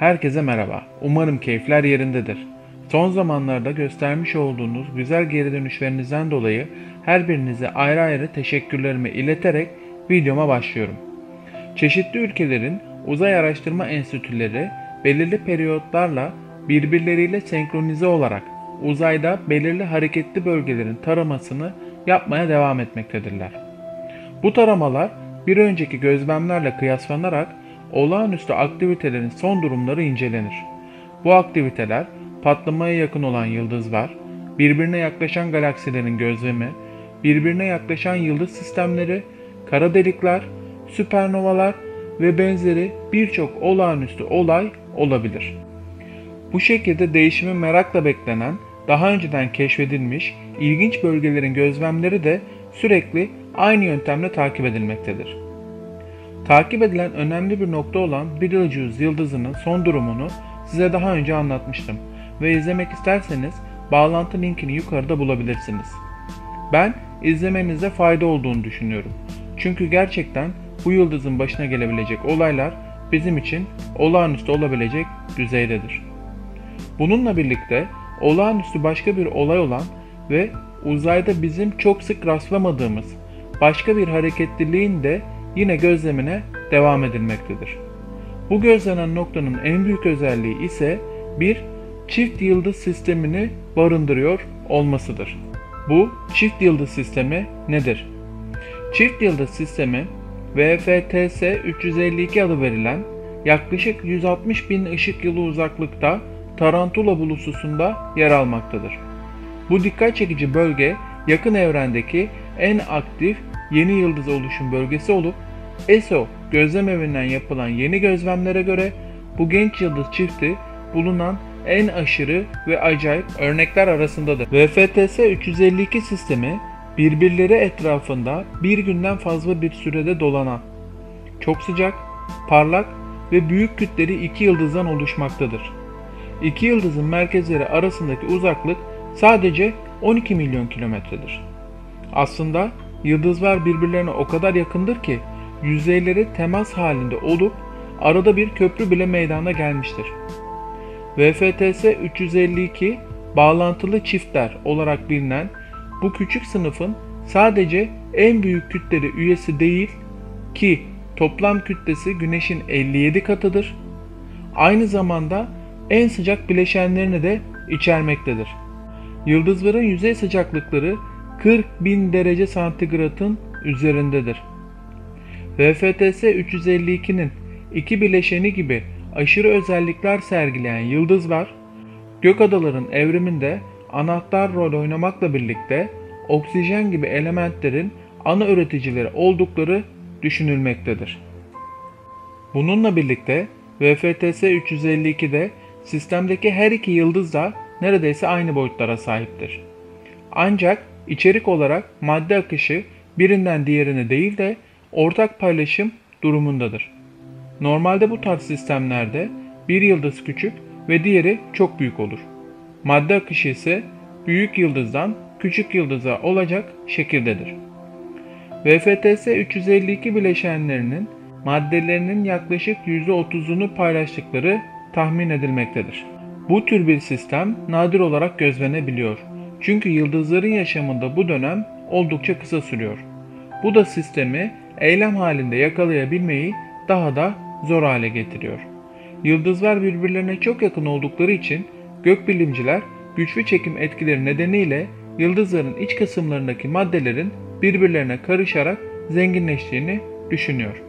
Herkese merhaba. Umarım keyifler yerindedir. Son zamanlarda göstermiş olduğunuz güzel geri dönüşlerinizden dolayı her birinize ayrı ayrı teşekkürlerimi ileterek videoma başlıyorum. Çeşitli ülkelerin uzay araştırma enstitüleri belirli periyotlarla birbirleriyle senkronize olarak uzayda belirli hareketli bölgelerin taramasını yapmaya devam etmektedirler. Bu taramalar bir önceki gözlemlerle kıyaslanarak olağanüstü aktivitelerin son durumları incelenir. Bu aktiviteler patlamaya yakın olan yıldızlar, birbirine yaklaşan galaksilerin gözlemi, birbirine yaklaşan yıldız sistemleri, kara delikler, süpernovalar ve benzeri birçok olağanüstü olay olabilir. Bu şekilde değişimi merakla beklenen, daha önceden keşfedilmiş ilginç bölgelerin gözlemleri de sürekli aynı yöntemle takip edilmektedir. Takip edilen önemli bir nokta olan Betelgeuse yıldızının son durumunu size daha önce anlatmıştım ve izlemek isterseniz bağlantı linkini yukarıda bulabilirsiniz. Ben izlemenizde fayda olduğunu düşünüyorum. Çünkü gerçekten bu yıldızın başına gelebilecek olaylar bizim için olağanüstü olabilecek düzeydedir. Bununla birlikte olağanüstü başka bir olay olan ve uzayda bizim çok sık rastlamadığımız başka bir hareketliliğin de yine gözlemine devam edilmektedir. Bu gözlenen noktanın en büyük özelliği ise bir çift yıldız sistemini barındırıyor olmasıdır. Bu çift yıldız sistemi nedir? Çift yıldız sistemi VFTS 352 adı verilen yaklaşık 160 bin ışık yılı uzaklıkta Tarantula bulutusunda yer almaktadır. Bu dikkat çekici bölge yakın evrendeki en aktif yeni yıldız oluşum bölgesi olup ESO gözlem evinden yapılan yeni gözlemlere göre bu genç yıldız çifti bulunan en aşırı ve acayip örnekler arasındadır. VFTS 352 sistemi birbirleri etrafında bir günden fazla bir sürede dolanan, çok sıcak, parlak ve büyük kütleli iki yıldızdan oluşmaktadır. İki yıldızın merkezleri arasındaki uzaklık sadece 12 milyon kilometredir. Aslında yıldızlar birbirlerine o kadar yakındır ki yüzeyleri temas halinde olup arada bir köprü bile meydana gelmiştir. VFTS 352 bağlantılı çiftler olarak bilinen bu küçük sınıfın sadece en büyük kütleli üyesi değil ki toplam kütlesi Güneş'in 57 katıdır. Aynı zamanda en sıcak bileşenlerini de içermektedir. Yıldızların yüzey sıcaklıkları 40 bin derece santigratın üzerindedir. VFTS 352'nin iki bileşeni gibi aşırı özellikler sergileyen yıldızlar, gök adaların evriminde anahtar rol oynamakla birlikte oksijen gibi elementlerin ana üreticileri oldukları düşünülmektedir. Bununla birlikte VFTS 352'de sistemdeki her iki yıldız da neredeyse aynı boyutlara sahiptir. Ancak içerik olarak madde akışı birinden diğerine değil de ortak paylaşım durumundadır. Normalde bu tarz sistemlerde bir yıldız küçük ve diğeri çok büyük olur. Madde akışı ise büyük yıldızdan küçük yıldıza olacak şekildedir. VFTS 352 bileşenlerinin maddelerinin yaklaşık %30'unu paylaştıkları tahmin edilmektedir. Bu tür bir sistem nadir olarak gözlenebiliyor. Çünkü yıldızların yaşamında bu dönem oldukça kısa sürüyor. Bu da sistemi eylem halinde yakalayabilmeyi daha da zor hale getiriyor. Yıldızlar birbirlerine çok yakın oldukları için gökbilimciler güçlü çekim etkileri nedeniyle yıldızların iç kısımlarındaki maddelerin birbirlerine karışarak zenginleştiğini düşünüyor.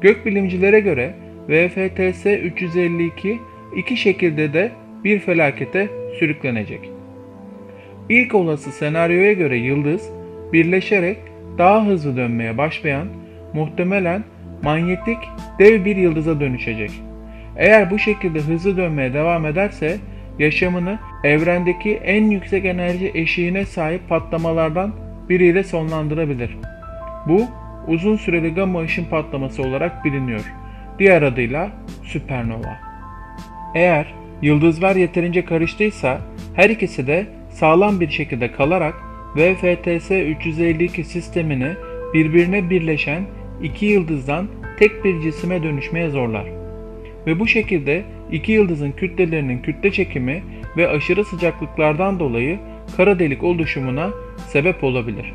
Gökbilimcilere göre VFTS 352 iki şekilde de bir felakete sürüklenecek. İlk olası senaryoya göre yıldız birleşerek daha hızlı dönmeye başlayan muhtemelen manyetik dev bir yıldıza dönüşecek. Eğer bu şekilde hızlı dönmeye devam ederse yaşamını evrendeki en yüksek enerji eşiğine sahip patlamalardan biriyle sonlandırabilir. Bu uzun süreli gamma ışın patlaması olarak biliniyor. Diğer adıyla süpernova. Eğer yıldızlar yeterince karıştıysa her ikisi de sağlam bir şekilde kalarak VFTS 352 sistemini birbirine birleşen iki yıldızdan tek bir cisime dönüşmeye zorlar. ve bu şekilde iki yıldızın kütlelerinin kütle çekimi ve aşırı sıcaklıklardan dolayı kara delik oluşumuna sebep olabilir.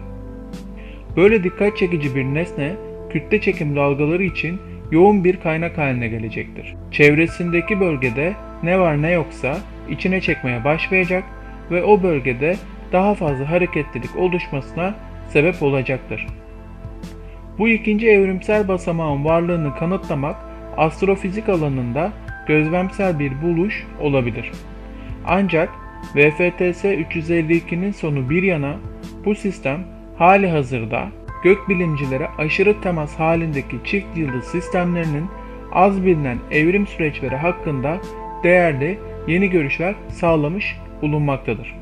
Böyle dikkat çekici bir nesne kütle çekim dalgaları için yoğun bir kaynak haline gelecektir. Çevresindeki bölgede ne var ne yoksa içine çekmeye başlayacak ve o bölgede daha fazla hareketlilik oluşmasına sebep olacaktır. Bu ikinci evrimsel basamağın varlığını kanıtlamak astrofizik alanında gözlemsel bir buluş olabilir. Ancak VFTS 352'nin sonu bir yana bu sistem hali hazırda gökbilimcilere aşırı temas halindeki çift yıldız sistemlerinin az bilinen evrim süreçleri hakkında değerli yeni görüşler sağlamış bulunmaktadır.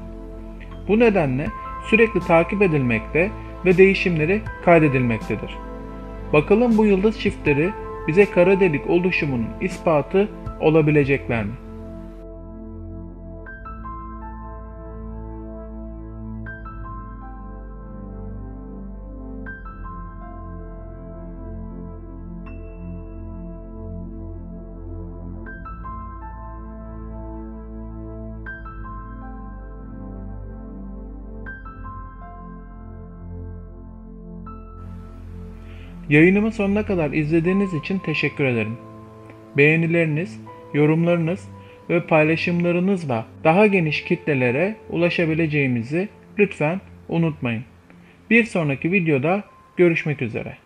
Bu nedenle sürekli takip edilmekte ve değişimleri kaydedilmektedir. Bakalım bu yıldız çiftleri bize kara delik oluşumunun ispatı olabilecekler mi? Yayınımı sonuna kadar izlediğiniz için teşekkür ederim. Beğenileriniz, yorumlarınız ve paylaşımlarınızla daha geniş kitlelere ulaşabileceğimizi lütfen unutmayın. Bir sonraki videoda görüşmek üzere.